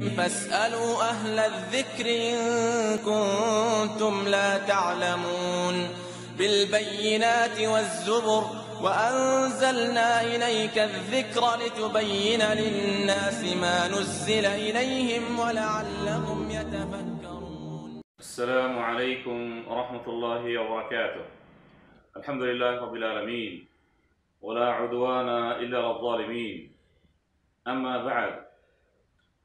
فاسألوا أهل الذكر إن كنتم لا تعلمون بالبينات والزبر وأنزلنا إليك الذكر لتبين للناس ما نزل إليهم ولعلهم يتفكرون. السلام عليكم ورحمة الله وبركاته. الحمد لله رب العالمين. ولا عدوان إلا على الظالمين. أما بعد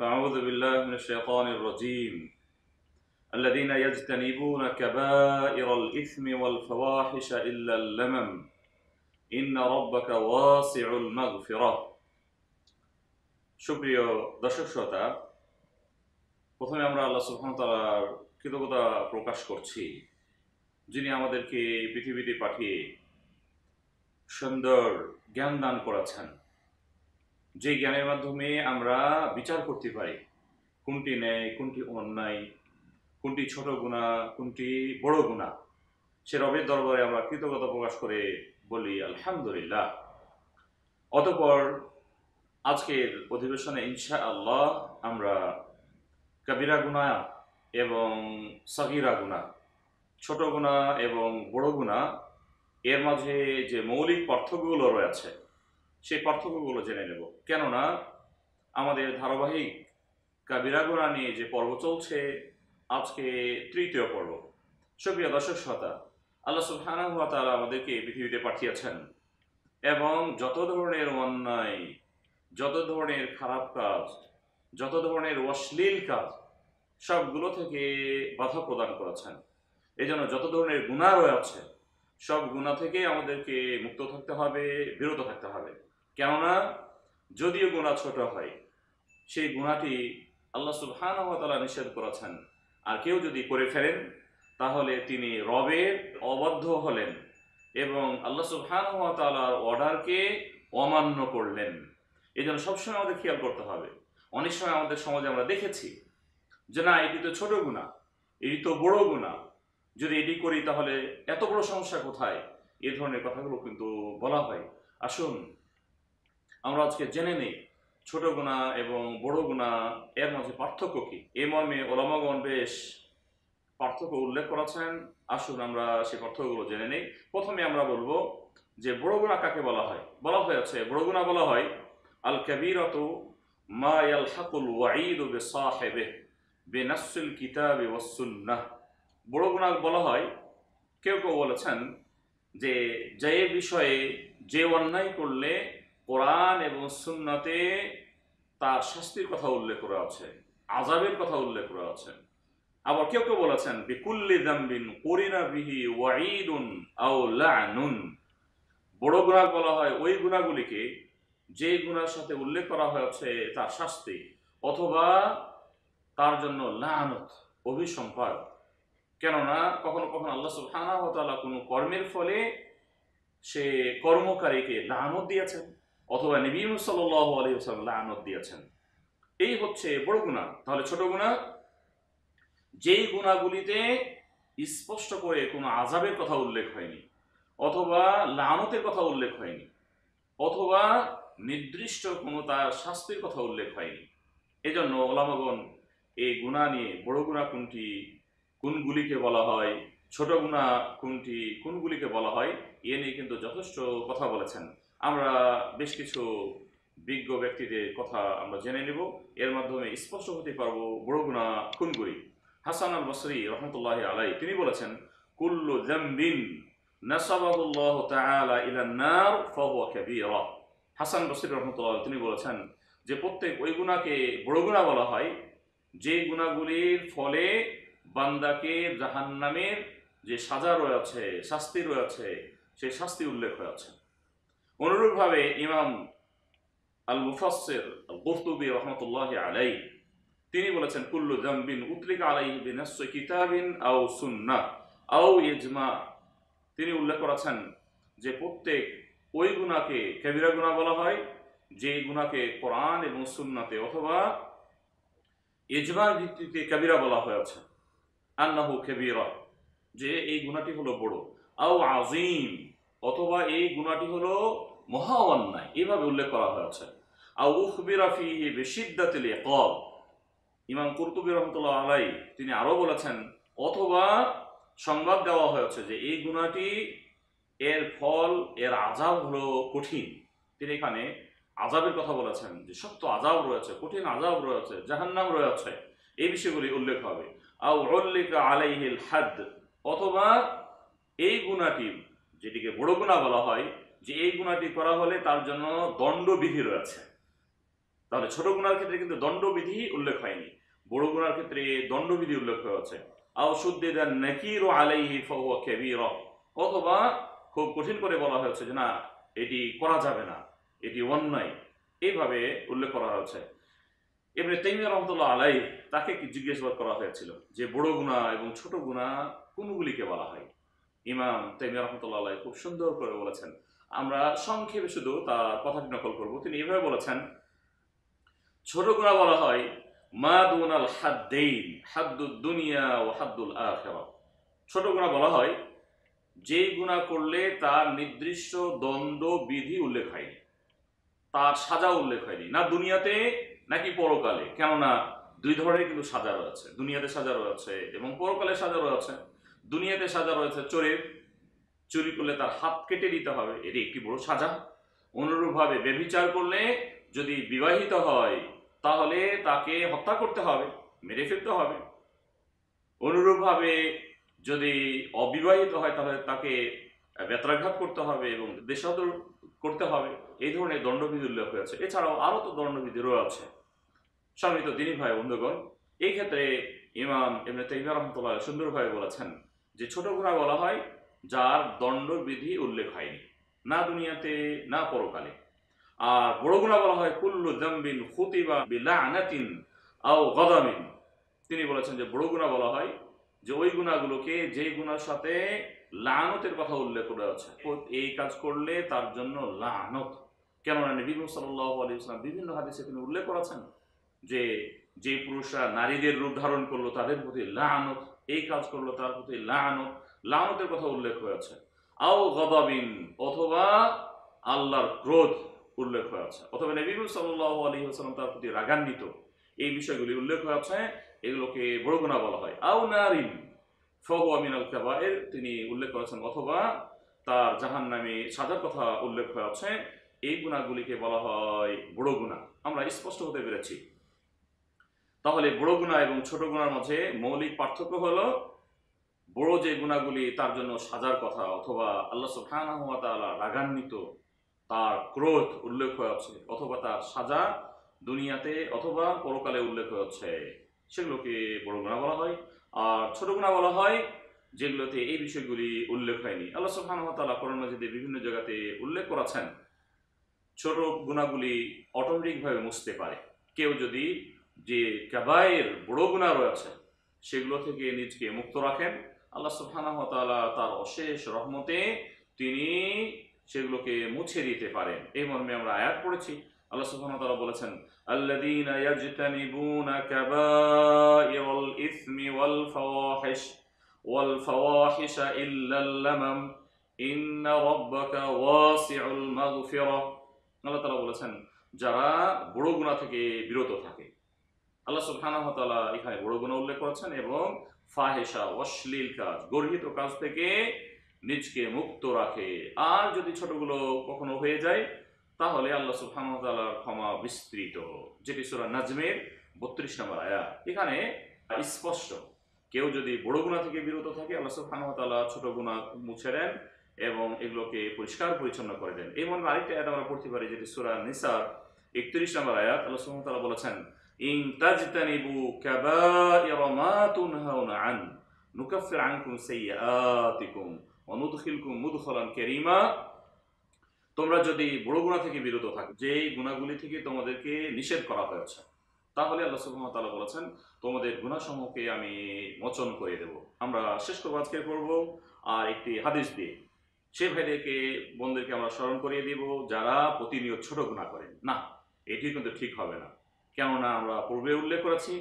فأعوذ بالله من الشيطان الرجيم الذين يجتنبون كبائر الإثم والفواحش إلا اللمم إن ربك واسع المغفرة সুপ্রিয় দর্শক শ্রোতা প্রথমে আমরা আল্লাহ সুবহান তাআলার কৃতজ্ঞতা প্রকাশ করছি যিনি আমাদেরকে এই পৃথিবীতে পাঠিয়ে সুন্দর জ্ঞান দান করেছেন যে জ্ঞানের মাধ্যমে আমরা বিচার করতে পারি। কোনটি ন্যায়, কোনটি অন্যায়, কোনটি ছোট গুণা, কোনটি বড় গুণা। সে রবের দরবারে আমরা কৃতজ্ঞতা প্রকাশ করে বলি, আলহামদুলিল্লাহ। অতপর আজকের অধিবেশনে ইনশা আল্লাহ আমরা কবিরা গুণা এবং সাগিরা গুণা, ছোট গুণা এবং বড় গুণা, এর মাঝে যে মৌলিক পার্থক্যগুলো রয়েছে সেই পার্থক্যগুলো জেনে নেব। কেননা আমাদের ধারাবাহিক কাবিরা গুণা নিয়ে যে পর্ব চলছে, আজকে তৃতীয় পর্ব। সুপ্রিয় দর্শক শ্রোতা, আল্লাহ সুবহানাহু ওয়া তাআলা আমাদেরকে পৃথিবীতে পাঠিয়েছেন এবং যত ধরনের অন্যায়, যত ধরনের খারাপ কাজ, যত ধরনের অশ্লীল কাজ, সবগুলো থেকে বাধা প্রদান করেছেন। এই জন্য যত ধরনের গুণা রয়েছে, সব গুণা থেকে আমাদেরকে মুক্ত থাকতে হবে, বিরত থাকতে হবে। কেননা যদিও গুণা ছোট হয়, সেই গুণাটি আল্লাহ সুবহানাহু ওয়া নিষেধ করেছেন। আর কেউ যদি করে ফেলেন, তাহলে তিনি রবের অবদ্ধ হলেন এবং আল্লাহ সুবহানাহু ওয়া অর্ডারকে অমান্য করলেন। এই জন্য সবসময় আমাদের খেয়াল করতে হবে। অনেক সময় আমাদের সমাজে আমরা দেখেছি যে, না, এটি তো ছোট গুণা এটি তো বড় গুণা যদি এটি করি, তাহলে এত বড় সমস্যা কোথায়? এ ধরনের কথাগুলো কিন্তু বলা হয়। আসুন আমরা আজকে জেনে নেই, ছোট গুণা এবং বড় গুণা এর মাঝে পার্থক্য কি? এই মর্মে ওলামাগণ বেশ পার্থক্য উল্লেখ করেছেন। আসুন আমরা সেই পার্থক্যগুলো জেনে নেই। প্রথমে আমরা বলব যে বড় গুণা কাকে বলা হয়? বলা হয়েছে, বড় গুণা বলা হয় আল কাবিরত মা ইয়ালহাকুল ওয়াঈদ বিসাহিবিহি বিনাসসিল কিতাবি ওয়াস সুন্নাহ। বড় গুণা বলা হয়, কেউ কেউ বলেছেন যে যে বিষয়ে যে অন্যায় করলে কোরআন এবং সুন্নাতে তার শাস্তির কথা উল্লেখ করা আছে আজাবের কথা উল্লেখ করা আছে। আবার কেউ কেউ বলেছেন, বিকুল্লি দাম্বিন করিনা বিহি ওয়াঈদুন আও লানুন। বড় গুণা বলা হয় ওই গুণাগুলিকে যে গুণার সাথে উল্লেখ করা হয়েছে তার শাস্তি, অথবা তার জন্য লানত, অভিসম্পাদ। কেননা কখনো কখনো আল্লাহ সুবহানাহু ওয়া কোনো কর্মের ফলে সে কর্মকারীকে লানত দিয়েছেন। অথবা নবী সাল্লাল্লাহু আলাইহি ওয়াসাল্লাম লানত দিয়েছেন। এই হচ্ছে বড় গুনাহ। তাহলে ছোট গুনাহ? যেই গুণাগুলিতে স্পষ্ট করে কোনো আজাবের কথা উল্লেখ হয়নি, অথবা লানতের কথা উল্লেখ হয়নি, অথবা নির্দিষ্ট কোনো তার শাস্তির কথা উল্লেখ হয়নি, এজন্য ওলামাগণ এই গুণা নিয়ে বড় গুণা কোনটি, কোনগুলিকে বলা হয়, ছোট গুণা কোনটি, কোনগুলিকে বলা হয়, এ নিয়ে কিন্তু যথেষ্ট কথা বলেছেন। আমরা বেশ কিছু বিজ্ঞ ব্যক্তিদের কথা আমরা জেনে নেব। এর মাধ্যমে স্পষ্ট হতে পারব বড় গুণা কোনগুলি হাসান আল বসরি রহমতুল্লাহ আলাই তিনি বলেছেন, কুল্লু জাম্বিন নাসাবাহুল্লাহ তাআলা ইলা নার ফাহুয়া কাবীরা। হাসান বসরি রহমতুল্লাহ, তিনি বলেছেন যে, প্রত্যেক ওই গুণাকে বড় গুণা বলা হয়। যে গুণাগুলির ফলে বান্দাকে জাহান্নামের যে সাজা রয়েছে, শাস্তি রয়েছে, সেই শাস্তি উল্লেখ হয়ে হয়েছে অনুরূপভাবে ইমাম আল মুফাসসির আল রহমতুল্লাহ আলাই তিনি বলেছেন, কুল্লু জামবিন উতলিকা আলাইহি বিনাসসি কিতাবিন আও সুন্নাহ আও ইজমা তিনি উল্লেখ করেছেন যে প্রত্যেক ওই গুণাকে কবিরা গুণা বলা হয়, যে গুণাকে কোরআন এবং সুন্নাতে অথবা ইজমার ভিত্তিতে কবিরা বলা হয়েছে। আন্নাহু কেবিরা, যে এই গুণাটি হলো বড়। আও আজিম অথবা এই গুণাটি হলো মহা অন্যায়। এভাবে উল্লেখ করা হয়েছে। আও উখবিরা ফিহি বিশিদ্দাতিল ইকাব। ইমাম কুরতুবী রহমতুল্লাহ আলাই তিনি আরও বলেছেন, অথবা সংবাদ দেওয়া হয়েছে যে এই গুণাটি এর ফল, এর আজাব হলো কঠিন। তিনি এখানে আজাবের কথা বলেছেন যে শক্ত আজাব রয়েছে, কঠিন আজাব রয়েছে, জাহান্নাম রয়েছে, এই বিষয়গুলি উল্লেখ হবে। আউ আলাইহিল হাদ, অথবা এই গুণাটি যেটিকে বড় গুণা বলা হয়, যে এই গুণাটি করা হলে তার জন্য দণ্ডবিধি রয়েছে। তাহলে ছোট গুণার ক্ষেত্রে কিন্তু দণ্ডবিধি উল্লেখ হয়নি। বড় গুণার ক্ষেত্রে দণ্ডবিধি উল্লেখ হয়েছে। অথবা খুব কঠিন করে বলা হয়েছে যে না, এটি করা যাবে না, এটি অন্যায়। এইভাবে উল্লেখ করা হয়েছে। এমনি তেমিয়া রহমতুল্লাহ আলাই তাকে জিজ্ঞাসাবাদ করা হয়েছিল যে বড় গুণা এবং ছোট গুণা কোনগুলিকে বলা হয়? ইমাম তেমিয়া রহমতুল্লাহ খুব সুন্দর করে বলেছেন। আমরা সংক্ষেপে শুধু তার কথাটি নকল করব। তিনি এভাবে বলেছেন, ছোট গুণা বলা হয়, মা দুনাল হাদ্দেইন, হাদ্দুদ দুনিয়া ও হাদ্দুল আখেরা। ছোট গুণা বলা হয়, যেই গুণা করলে তার নির্দিষ্ট দ্বন্দ্ব বিধি উল্লেখ হয়নি, তার সাজা উল্লেখ হয়নি, না দুনিয়াতে, নাকি পরকালে। কেননা দুই ধরনের কিন্তু সাজা রয়েছে, দুনিয়াতে সাজা রয়েছে এবং পরকালে সাজা রয়েছে। দুনিয়াতে সাজা রয়েছে চোরের চুরি করলে তার হাত কেটে দিতে হবে, এটি একটি বড় সাজা। অনুরূপভাবে ব্যভিচার করলে যদি বিবাহিত হয়, তাহলে তাকে হত্যা করতে হবে, মেরে ফেলতে হবে। অনুরূপভাবে যদি অবিবাহিত হয়, তাহলে তাকে বেত্রাঘাত করতে হবে এবং দেশাদর করতে হবে। এই ধরনের দণ্ডবিধি উল্লেখ হয়েছে এছাড়াও আরও তো দণ্ডবিধি রয়েছে। সম্মিলিত দিনী ভাই বন্ধুগণ, এই ক্ষেত্রে ইমাম এমনি তাইমা রহমতুল্লাহ সুন্দরভাবে বলেছেন যে ছোট গুণা বলা হয়, যার দণ্ডবিধি উল্লেখ হয়নি, না দুনিয়াতে, না পরকালে। আর বড় গুণা বলা হয়, কুল্লু জাম্বিন খুতিবা আও গদামিন। তিনি বলেছেন যে, বড় গুণা বলা হয় যে, ওই গুণাগুলোকে যে গুণার সাথে লানতের কথা উল্লেখ করা আছে এই কাজ করলে তার জন্য লানত। কেননা নবী সাল্লাহ আলী ইসলাম বিভিন্ন হাদিসে তিনি উল্লেখ করেছেন যে যে পুরুষরা নারীদের রূপ ধারণ করল, তাদের প্রতি লানত। এই কাজ করল তার প্রতি লানত, লানতের কথা উল্লেখ হয়েছে। আও গদাবিন, অথবা আল্লাহর ক্রোধ উল্লেখ হয়েছে। অথবা নবী সাল্লাহ আলী আসসালাম তার প্রতি রাগান্বিত। এই বিষয়গুলি উল্লেখ হয়েছে, এগুলোকে বড় গুণা বলা হয়। আও নারিন, ফহু আমিনাল কাবায়ের তিনি উল্লেখ করেছেন, অথবা তার জাহান নামে সাজার কথা উল্লেখ হয়েছে। এই গুণাগুলিকে বলা হয় বড় গুণা আমরা স্পষ্ট হতে পেরেছি। তাহলে বড় গুণা এবং ছোট গুণার মাঝে মৌলিক পার্থক্য হলো, বড় যে গুণাগুলি তার জন্য সাজার কথা অথবা আল্লাহ তাআলা রাগান্বিত, তার ক্রোধ উল্লেখ হয়ে আছে অথবা তার সাজা দুনিয়াতে অথবা পরকালে উল্লেখ হয়েছে সেগুলোকে বড় গুণা বলা হয়। আর ছোট গুণা বলা হয় যেগুলোতে এই বিষয়গুলি উল্লেখ হয়নি। আল্লাহ তাআলা কোরআন মাজিদে বিভিন্ন জায়গাতে উল্লেখ করেছেন। ছোট গুণাগুলি অটোমেটিকভাবে মুছতে পারে। কেউ যদি যে কাবায়ের বড় গুণা রয়েছে, সেগুলো থেকে নিজকে মুক্ত রাখেন। আল্লাহ ওয়া তাআলা তার অশেষ রহমতে তিনি সেগুলোকে মুছে দিতে পারেন। এই মর্মে আমরা আয়াত পড়েছি। আল্লাহ ওয়া তাআলা বলেছেন আল্লাহ বলেছেন, যারা বড় গুনাহ থেকে বিরত থাকে। আল্লাহ সুবহানাহু এখানে বড় গুনাহ উল্লেখ করেছেন এবং ফাহেশা অশ্লীল কাজ, গর্হিত কাজ থেকে নিজকে মুক্ত রাখে। আর যদি ছোটগুলো কখনো হয়ে যায়, তাহলে আল্লাহ সুবহানাহু ক্ষমা বিস্তৃত, যেটি সূরা নাজমের 32 নম্বর আয়াত এখানে স্পষ্ট, কেউ যদি বড় গুনাহ থেকে বিরত থাকে, আল্লাহ সুবহানাহু ছোট গুনাহ মুছে দেন এবং এগুলোকে পরিষ্কার পরিচ্ছন্ন করে দেন। এই মনে আরেকটা আয়াত আমরা পড়তে পারি, যেটি সূরা নিসার 31 নম্বর আয়াত, আল্লাহ সুবহানাহু বলেছেন ইন তাজতানিবু কাবাইর মা তুনহাউনা তোমরা যদি বড় গুণা থেকে বিরত থাকো, যেই গুণাগুলি থেকে তোমাদেরকে নিষেধ করা হয়েছে, তাহলে আল্লাহ সুবহানাহু তাআলা বলেছেন, তোমাদের গুণাসমূহকে আমি মোচন করে দেব। আমরা শেষ করব আজকের পর্ব, আর একটি হাদিস দিয়ে। সে ভাইদেরকে, বোনদেরকে আমরা স্মরণ করিয়ে দিব, যারা প্রতিনিয়ত ছোট গুণা করেন। না, এটি কিন্তু ঠিক হবে না। কেননা আমরা পূর্বে উল্লেখ করেছি,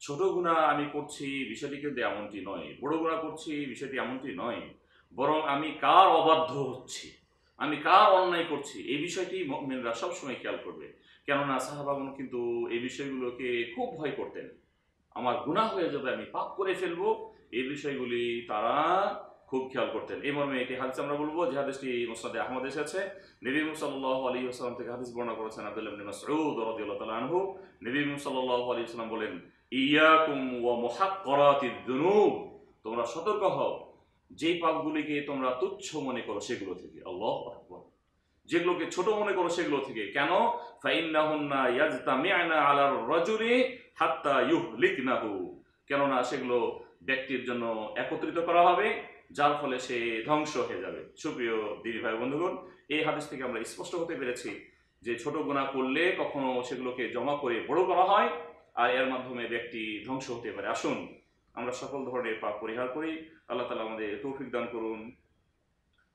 ছোট গুণা আমি করছি বিষয়টি কিন্তু এমনটি নয়, বড় গুণা করছি বিষয়টি এমনটি নয়, বরং আমি কার অবাধ্য হচ্ছি, আমি কার অন্যায় করছি, এই বিষয়টি মেনরা সবসময় খেয়াল করবে। কেননা সাহাবাগন কিন্তু এই বিষয়গুলোকে খুব ভয় করতেন। আমার গুনাহ হয়ে যাবে, আমি পাপ করে ফেলব, এই বিষয়গুলি তারা খুব খেয়াল করতেন। এই মর্মে একটি হাদিস আমরা বলব, যে হাদিসটি মুসনাদে আহমদ এসেছে। নবী মুসাল্লাহ আলী আসসালাম থেকে হাদিস বর্ণনা করেছেন আব্দুল্লাহ মাসউদ রাদিয়াল্লাহু তাআলা আনহু। নবী মুসাল্লাহ আলী সাল্লাম বলেন, ইয়াকুম ওয়া মুহাক্কারাতিদ দুনুব। তোমরা সতর্ক হও। যেই পাপগুলিকে তোমরা তুচ্ছ মনে করো, সেগুলো থেকে। আল্লাহ আকবার। যেগুলোকে ছোট মনে করো, সেগুলো থেকে। কেন? ফাইন্নাহুন্না ইয়াজতামিআনা আলার রাজুলি হাত্তা ইউহলিকনাহু। কেননা সেগুলো ব্যক্তির জন্য একত্রিত করা হবে। যার ফলে সে ধ্বংস হয়ে যাবে সুপ্রিয় দিদি ভাই বন্ধুগণ এই হাদিস থেকে আমরা স্পষ্ট হতে পেরেছি যে ছোট গুণা করলে কখনো সেগুলোকে জমা করে বড় করা হয় আর এর মাধ্যমে ব্যক্তি ধ্বংস হতে পারে আসুন আমরা সকল ধরনের পাপ পরিহার করি আল্লাহ তালা আমাদের তৌফিক দান করুন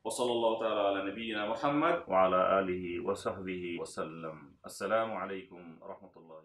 وصلى الله تعالى على نبينا محمد وعلى آله وصحبه وسلم السلام عليكم ورحمة الله